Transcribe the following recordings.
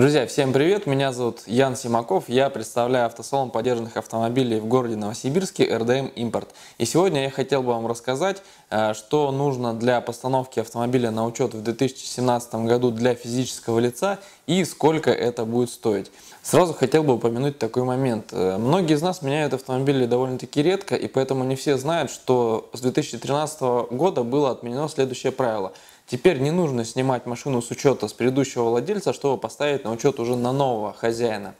Друзья, всем привет! Меня зовут Ян Симаков. Я представляю автосалон поддержанных автомобилей в городе Новосибирске RDM Импорт. И сегодня я хотел бы вам рассказать, э, что нужно для постановки автомобиля на учет в 2017 году для физического лица и сколько это будет стоить. Сразу хотел бы упомянуть такой момент. Э, многие из нас меняют автомобили довольно-таки редко, и поэтому не все знают, что с 2013 года было отменено следующее правило – Теперь не нужно снимать машину с учета с предыдущего владельца, чтобы поставить на учет уже на нового хозяина.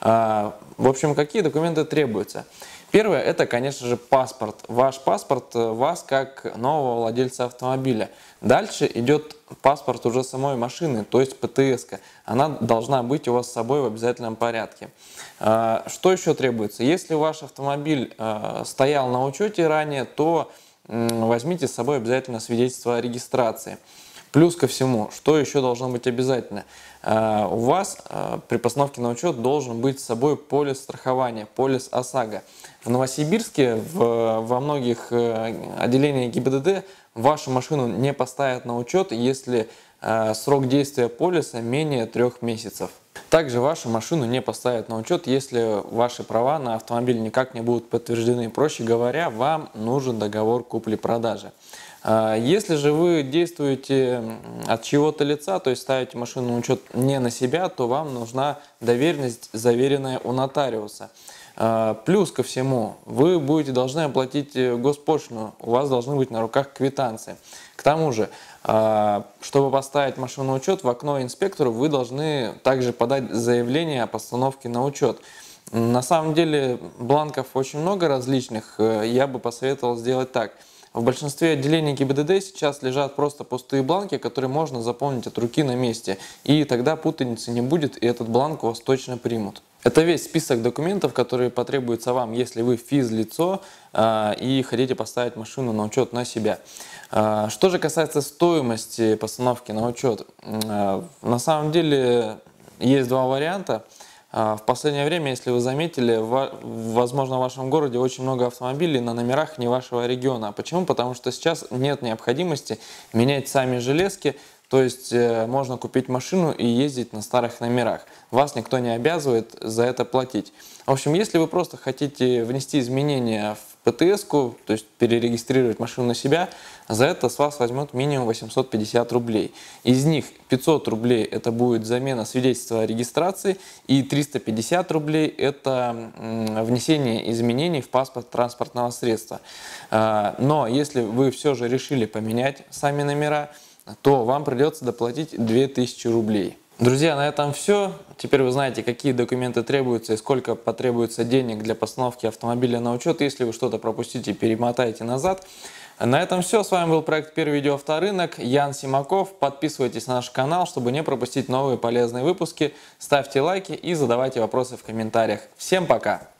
А, в общем, какие документы требуются? Первое, это, конечно же, паспорт. Ваш паспорт э, вас как нового владельца автомобиля. Дальше идет паспорт уже самой машины, то есть ПТС. -ка. Она должна быть у вас с собой в обязательном порядке. А, что еще требуется? Если ваш автомобиль э, стоял на учете ранее, то возьмите с собой обязательно свидетельство о регистрации. Плюс ко всему, что еще должно быть обязательно? Э, у вас э, при постановке на учет должен быть с собой полис страхования, полис ОСАГО. В Новосибирске в, во многих э, отделениях ГИБДД вашу машину не поставят на учет, если срок действия полиса менее трех месяцев. Также вашу машину не поставят на учет, если ваши права на автомобиль никак не будут подтверждены. Проще говоря, вам нужен договор купли-продажи. А, если же вы действуете от чего-то лица, то есть ставите машину на учет не на себя, то вам нужна доверенность, заверенная у нотариуса. А, плюс ко всему, вы будете должны оплатить э, госпошлину, у вас должны быть на руках квитанции. К тому же, а, чтобы поставить машину на учет, в окно инспектору вы должны также подать заявление о постановке на учет. На самом деле бланков очень много различных, э, я бы посоветовал сделать так – в большинстве отделений ГИБДД сейчас лежат просто пустые бланки, которые можно заполнить от руки на месте. И тогда путаницы не будет, и этот бланк у вас точно примут. Это весь список документов, которые потребуются вам, если вы физлицо э, и хотите поставить машину на учет на себя. Э, что же касается стоимости постановки на учет, э, на самом деле есть два варианта. А, в последнее время, если вы заметили, возможно, в вашем городе очень много автомобилей на номерах не вашего региона. Почему? Потому что сейчас нет необходимости менять сами железки, то есть э, можно купить машину и ездить на старых номерах. Вас никто не обязывает за это платить. В общем, если вы просто хотите внести изменения в птс то есть перерегистрировать машину на себя, за это с вас возьмут минимум 850 рублей. Из них 500 рублей это будет замена свидетельства о регистрации и 350 рублей это внесение изменений в паспорт транспортного средства. А, но если вы все же решили поменять сами номера, то вам придется доплатить 2000 рублей. Друзья, на этом все. Теперь вы знаете, какие документы требуются и сколько потребуется денег для постановки автомобиля на учет. Если вы что-то пропустите, перемотайте назад. На этом все. С вами был проект «Первый видео авторынок». Ян Симаков. Подписывайтесь на наш канал, чтобы не пропустить новые полезные выпуски. Ставьте лайки и задавайте вопросы в комментариях. Всем пока!